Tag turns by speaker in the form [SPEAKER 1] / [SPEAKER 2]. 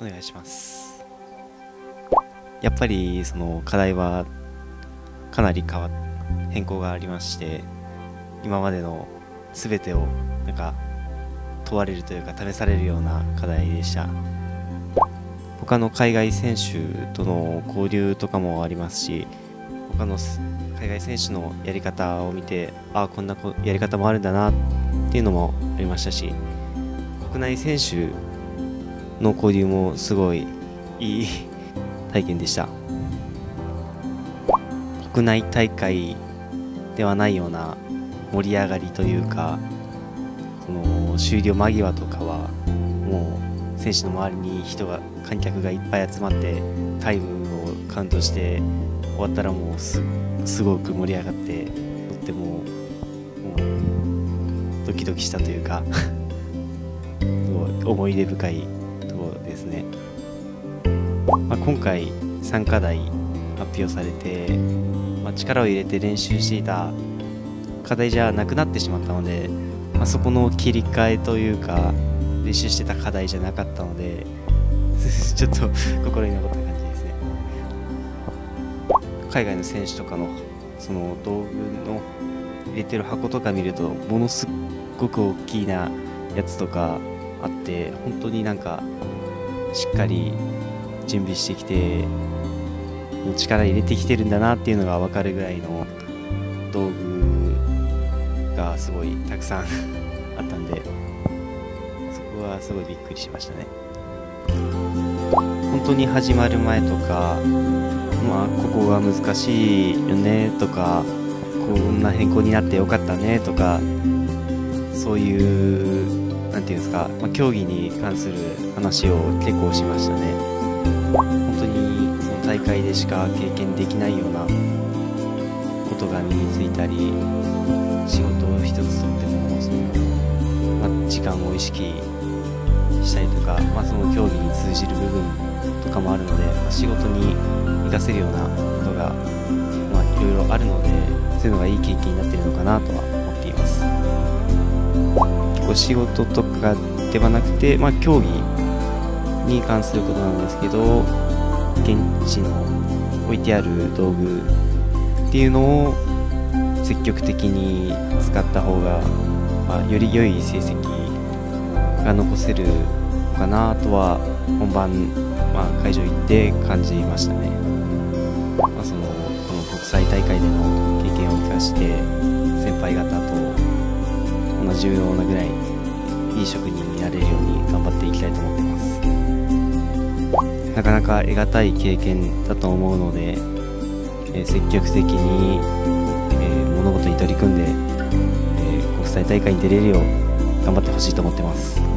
[SPEAKER 1] お願いします。やっぱりその課題はかなり変わ変更がありまして今までの全てをなんか問われるというか試されるような課題でした。他の海外選手との交流とかもありますし他の海外選手のやり方を見てああこんなやり方もあるんだなっていうのもありましたし国内選手の交流もすごいいい体験でした。国内大会ではないような盛り上がりというかその終了間際とかはもう選手の周りに人が観客がいっぱい集まってタイムをカウントして終わったらもうすごく盛り上がってとってももうドキドキしたというか 思い出深いですね、まあ、今回3課題発表されて、まあ、力を入れて練習していた課題じゃなくなってしまったので、まあ、そこの切り替えというか練習してた課題じゃなかったので ちょっと心に残った感じですね。海外の選手とかのその道具の入れてる箱とか見るとものすごく大きなやつとかあって本当になんかしっかり準備してきて力入れてきてるんだなっていうのが分かるぐらいの道具がすごいたくさんあったんで そこはすごいびっくりしましたね。本当に始まる前とかまあここが難しいよねとかこんな変更になってよかったねとかそういう何て言うんですか、まあ、競技に関する話を結構しましたね。本当にその大会でしか経験できないようなことが身についたり仕事を一つとってもその、まあ、時間を意識したりとか、まあ、その競技に通じる部分とかもあるので、まあ、仕事に活かせるようなことが、まあ、いろいろあるのでそういうのがいい経験になってるのかなとは仕事とかではなくて、まあ、競技に関することなんですけど現地の置いてある道具っていうのを積極的に使った方が、まあ、より良い成績が残せるのかなとは本番、まあ、会場行って感じましたね、まあ、そのこの国際大会での経験を生かして先輩方とまあ、重要なぐらいいい職人になれるように頑張っていきたいと思ってます。なかなか得難い経験だと思うので、えー、積極的に、えー、物事に取り組んで、えー、国際大会に出れるよう頑張ってほしいと思ってます。